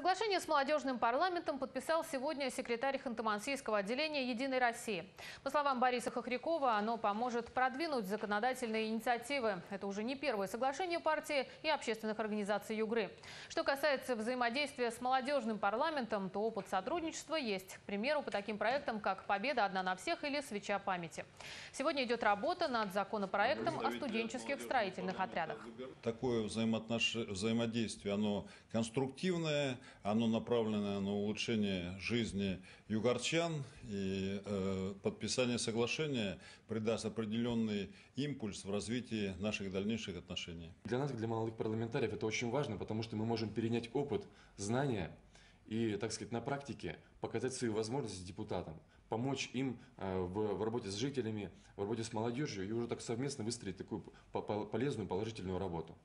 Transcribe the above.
Соглашение с молодежным парламентом подписал сегодня секретарь Ханты-Мансийского отделения «Единой России». По словам Бориса Хохрякова, оно поможет продвинуть законодательные инициативы. Это уже не первое соглашение партии и общественных организаций Югры. Что касается взаимодействия с молодежным парламентом, то опыт сотрудничества есть. К примеру, по таким проектам, как «Победа одна на всех» или «Свеча памяти». Сегодня идет работа над законопроектом о студенческих строительных отрядах. Такое взаимодействие, оно конструктивное, оно направлено на улучшение жизни югорчан, и э, подписание соглашения придаст определенный импульс в развитии наших дальнейших отношений. Для нас, для молодых парламентариев, это очень важно, потому что мы можем перенять опыт, знания и, так сказать, на практике показать свои возможности депутатам, помочь им э, в, в работе с жителями, в работе с молодежью и уже так совместно выстроить такую по- по- полезную, положительную работу.